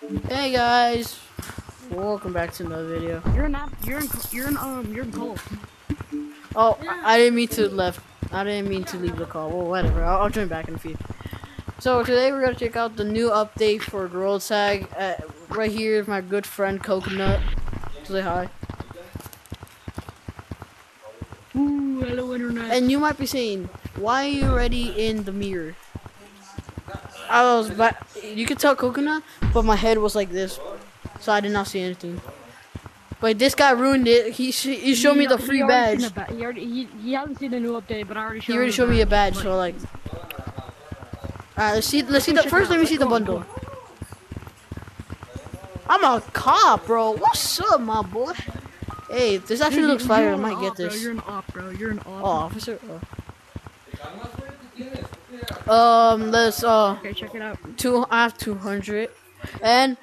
Hey guys, welcome back to another video. You're in app. You're in. You're in. Um. You're in call. Oh, I, I didn't mean to left. I didn't mean to leave the call. Well, whatever. I'll, I'll join back in a few. So today we're gonna check out the new update for Gorilla Tag. Uh, right here is my good friend Coconut. Say hi. Ooh, hello internet. And you might be saying, why are you already in the mirror? I was, but you could tell Coconut, but my head was like this, so I did not see anything. But this guy ruined it. He sh he showed me the free badge. ba- he already. He, he hasn't seen the new update, but I already showed. He already showed me a badge, so like. Alright, let's see. Let's see the first. Let me see the bundle. I'm a cop, bro. What's up, my boy? Hey, this actually looks fire. I might op, get Bro. this. You're an op, bro. You're an op. Oh, officer. Oh. Um, let's uh. Okay, check it out. two I have two hundred. And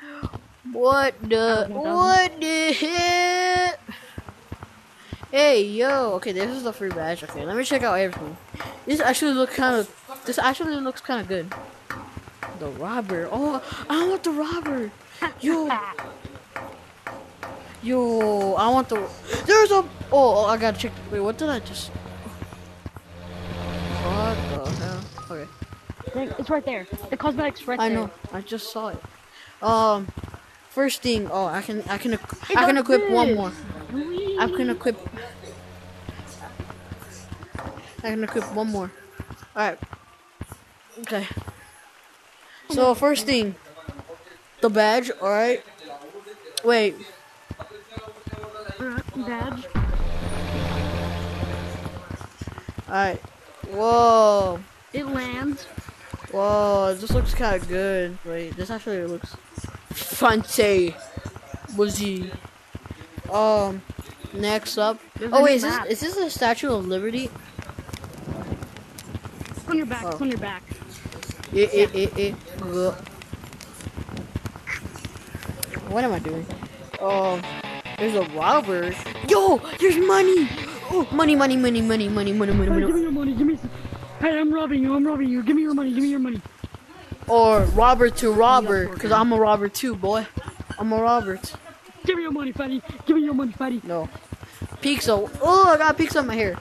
what the what the? Hey yo, okay, this is the free badge. Okay, let me check out everything. This actually looks kind of. This actually looks kind of good. The robber. Oh, I want the robber. Yo, yo, I want the. There's a. Oh, I gotta check. Wait, what did I just? Dang, It's right there. The cosmetics right I there. know. I just saw it. Um, first thing. Oh, I can. I can. It I can equip one this. more. I can equip. I can equip one more. All right. Okay. So first thing, the badge. All right. Wait. Alright, badge. All right. Whoa. It lands. Whoa. This looks kind of good. Wait. This actually looks fancy. Woozy. Um. Next up. There's Oh wait, is this is this the Statue of Liberty? On your back. Oh. on your back. Eh, eh, eh, eh. What am I doing? Um, there's a robber. Yo, there's money. Oh, money, money, money, money, money, money, money, Hey, give me your money. Give me. Some. Hey, I'm robbing you. I'm robbing you. Give me your money. Give me your money. Or robber to robber, cause I'm a robber too, boy. I'm a Robert. Give me your money, fatty. Give me your money, fatty. No. Pixel. Oh, I got pixel in my hair.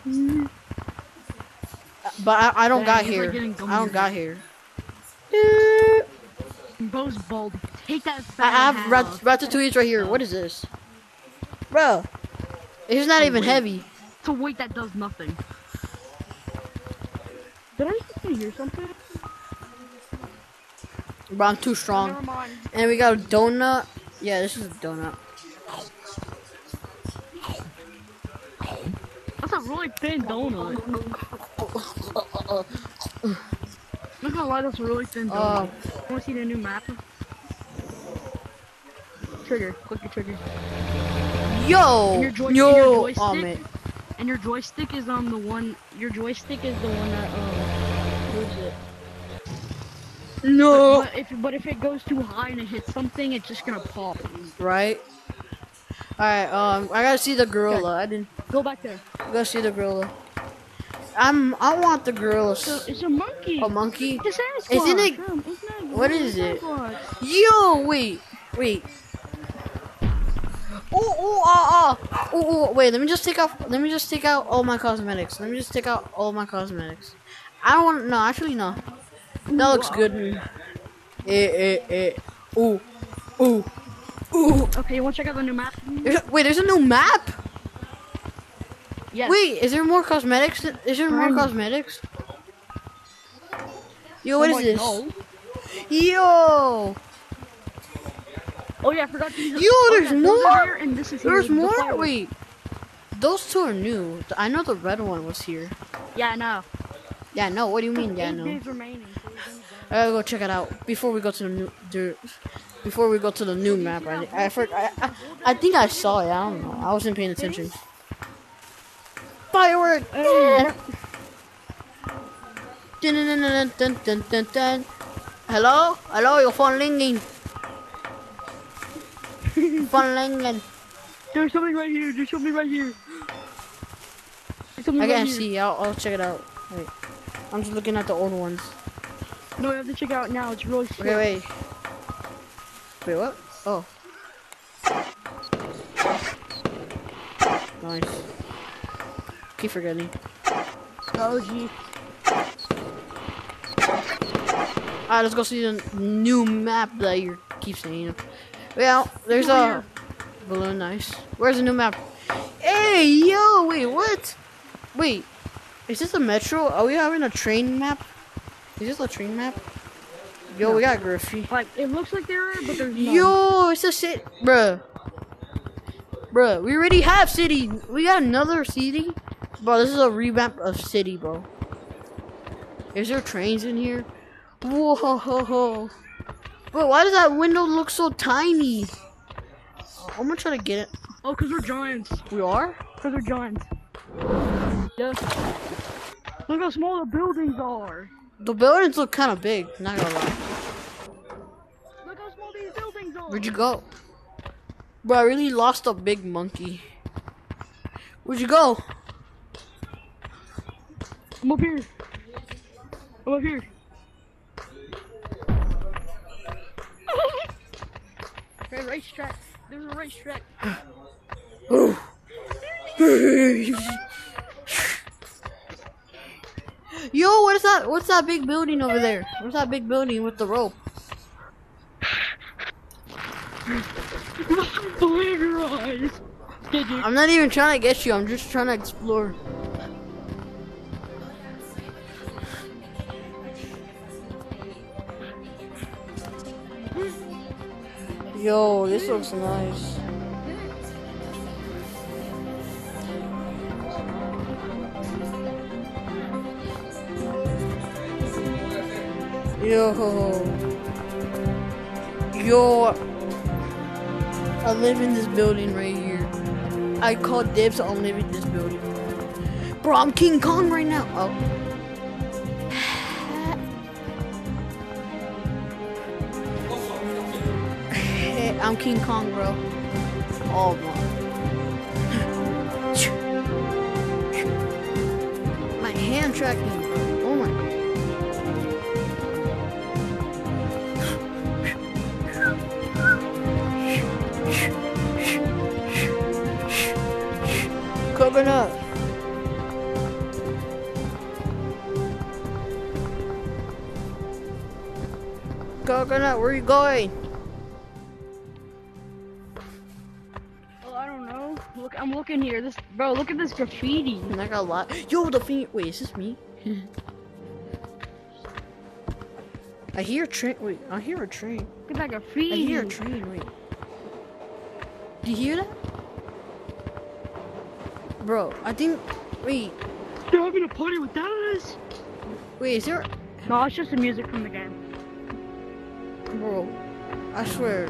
But I, I don't got like hair. I don't got hair. Bo's bald. Take that. I have rat- off. ratatouille's right here. What is this? Bro. It's not even heavy. It's a weight that does nothing. Did I just hear something? But I'm too strong. And we got a donut. Yeah, this is a donut. That's a really thin donut. Not gonna lie, that's a really thin donut. Uh. Wanna see the new map? Trigger. Click your trigger. Yo! And your joy- and your Oh, joystick? man. And your joystick is on the one. Your joystick is the one that um. Moves it. No! But if but if it goes too high and it hits something, it's just gonna pop. Right? Alright, um, I gotta see the gorilla. I didn't. Go back there. I gotta see the gorilla. I'm. I want the gorilla. So it's a monkey. A monkey? It's Sasquatch. Isn't it- Um, it's not- what it's is it? Yo! Wait. Wait. Oh, oh, ah, ah. Oh, oh, wait. Let me just take out. Let me just take out all my cosmetics. Let me just take out all my cosmetics. I don't want. No, actually, no. That looks good. Eh, eh, eh. Ooh, ooh, ooh. Okay, you wanna check out the new map? There's- Wait, there's a new map. Yes. Wait, is there more cosmetics? Is there more Kinda. cosmetics? Yo, what Oh is this? God. Yo, Oh yeah, I forgot to. Yo, oh, there's more? here and this is here, there's the more. fireworks. Wait, those two are new. I know the red one was here. Yeah, I know. Yeah, no. What do you mean? Yeah, no. I gotta uh, go check it out before we go to the new. The, before we go to the new map, I I, I I I think I saw it. I don't know. I wasn't paying attention. Firework! Dun. Hello? Hello, your phone ringing. phone ringing. There's something right here. There's something right here. Something I right can't here. see. I'll, I'll check it out. Wait. I'm just looking at the old ones. No, you have to check out now. It's really sick. Okay, wait. Wait, what? Oh. Nice. Keep forgetting. Oh, gee. Alright, let's go see the new map that you keep saying. Well, there's a balloon. Nice. Where's the new map? Hey, yo, wait, what? Wait, is this a metro? Are we having a train map? Is this a train map? Yo, we got Griffey. Like, it looks like there are, but there's no. Yo, it's a city, bruh. Bruh, we already have city. We got another city. Bro, this is a revamp of city, bro. Is there trains in here? Whoa, ho, ho, ho. Bro, why does that window look so tiny? I'm gonna try to get it. Oh, because we're giants. We are? Because we're giants. Yeah. Look how small the buildings are. The buildings look kind of big, not gonna lie. Look how small these buildings are. Where'd you go? Bro, I really lost a big monkey. Where'd you go? I'm up here. I'm up here. There's a racetrack. There's a racetrack. Yo, what is that? What's that big building over there? What's that big building with the rope? Believe your eyes. Did you? I'm not even trying to get you. I'm just trying to explore. Yo, this looks nice. Yo. Yo. I live in this building right here. I call dibs on living in this building. Bro, I'm King Kong right now. Oh. I'm King Kong, bro. Oh my. My hand tracking. Oh Coconut. Coconut, where you going? Oh, I don't know. Look, I'm looking here. This, bro, look at this graffiti. And I got a lot. Yo, the thing. Wait, is this me? I hear a train. Wait, I hear a train. Look at that graffiti. I hear a train. Wait. Do you hear that? Bro, I think. Wait, They're having a party with us. wait, is there. No, it's just the music from the game. Bro, I swear.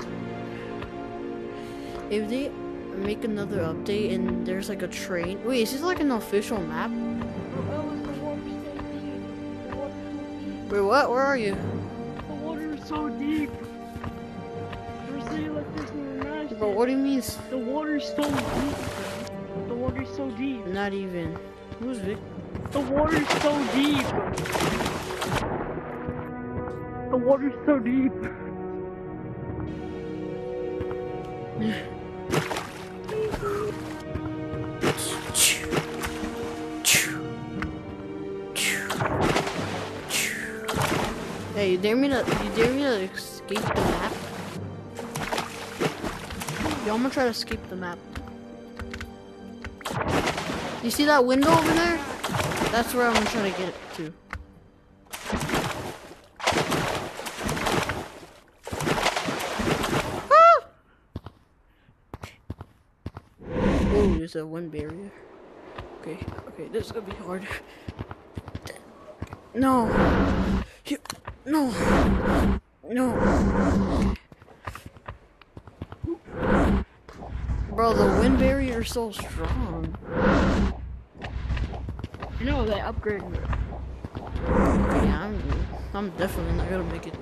If they make another update and there's like a train. Wait, is this like an official map? Wait, what? Where are you? The water is so deep. It like this in life. Bro, what do you mean? The water's so deep. Water's so deep. Not even. Who's Vic? The water's so deep. The water's so deep. Hey, you dare me to you dare me to escape the map? Yo, I'm gonna try to escape the map. You see that window over there? That's where I'm trying to get to. Ah! Oh, there's a one barrier. Okay, okay, this is gonna be hard. No. No. No. Bro, the wind barrier is so strong. You know they upgraded it. Okay, I'm, I'm definitely not gonna make it.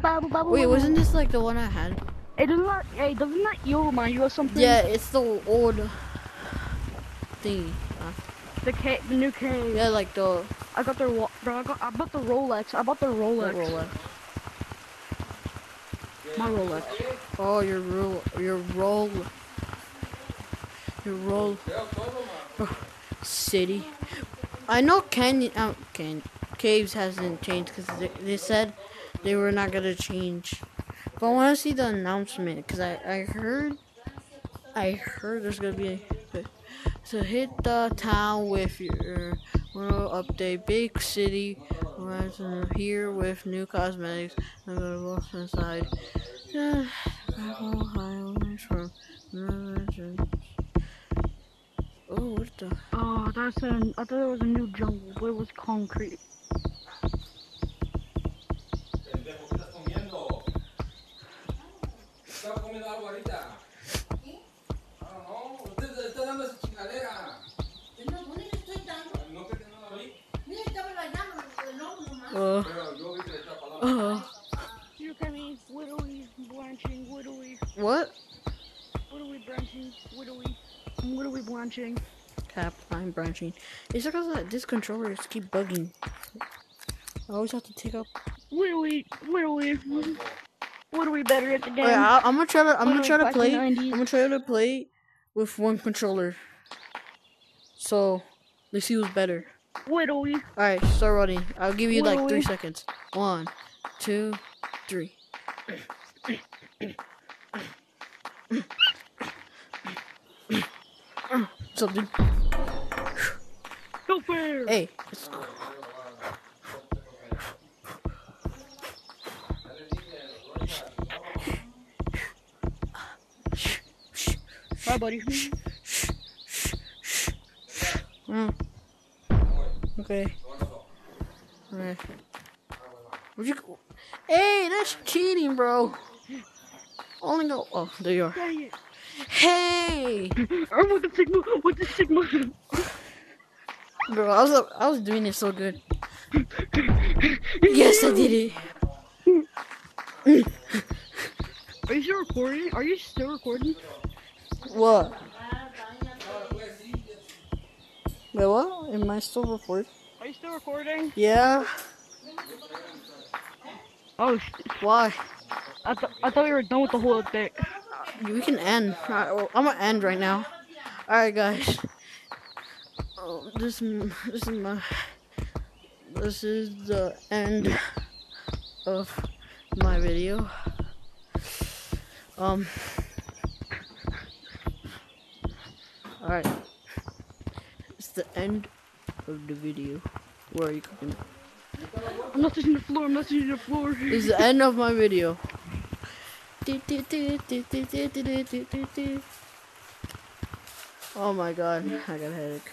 Bubble, bubble, Wait, wasn't this like the one I had? Hey, doesn't that, hey, doesn't that you remind you of something? Yeah, it's the old thingy. huh? The K, the new K. Yeah, like the I got their, bro, I got, I bought the Rolex. I bought the the Rolex. Rolex. My Rolex. Oh, your roll, your roll, your roll oh, city. I know Canyon, uh, can Caves hasn't changed because they, they said they were not gonna change. But I want to see the announcement because I I heard, I heard there's gonna be a. So hit the town with your world update. Big city, horizon here with new cosmetics. I'm gonna go inside. Yeah, highlights from Oh. Oh, that's an. I thought it was a new jungle, but it was concrete. Pendejo, ¿qué estás comiendo? ¿Estaba comiendo algo ahorita? Ah, no, usted le está dando esa chingadera. No, ¿dónde le estoy dando? No te queda nada ahí. Mira, estaba bailando, no, nomás. Uh, Pero yo vi que le estaba pasando. uh, Look at me, widowy, blanching, widowy, what? widowy, branching, widowy, widowy, blanching. Cap, I'm branching. It's because that this controller just keep bugging. I always have to take up. What are we better at the game. Oh, yeah, I, I'm gonna try to. I'm gonna try to play. the I'm gonna try to play with one controller. So let's see who's better. Widowy. All right, start running. I'll give you like three seconds. One, two, three. Something. Go fair. Hey. Bye, buddy. Mm. Okay. Alright. Where'd you go? Hey, that's cheating, bro. Only go. Oh, there you are. Hey, I'm with the Sigma. With the Sigma. bro. I was I was doing it so good. Yes, I did it. Are you still recording? Are you still recording? What? Wait, what? Am I still recording? Are you still recording? Yeah. Oh, sh- Why? I, th- I thought we were done with the whole thing. We can end. I'm gonna end right now. Alright, guys. Oh, this, this is my. This is the end of my video. Um. Alright. It's the end of the video. Where are you cooking? I'm not touching the floor. I'm not touching the floor. It's the end of my video. Oh my god, I got a headache.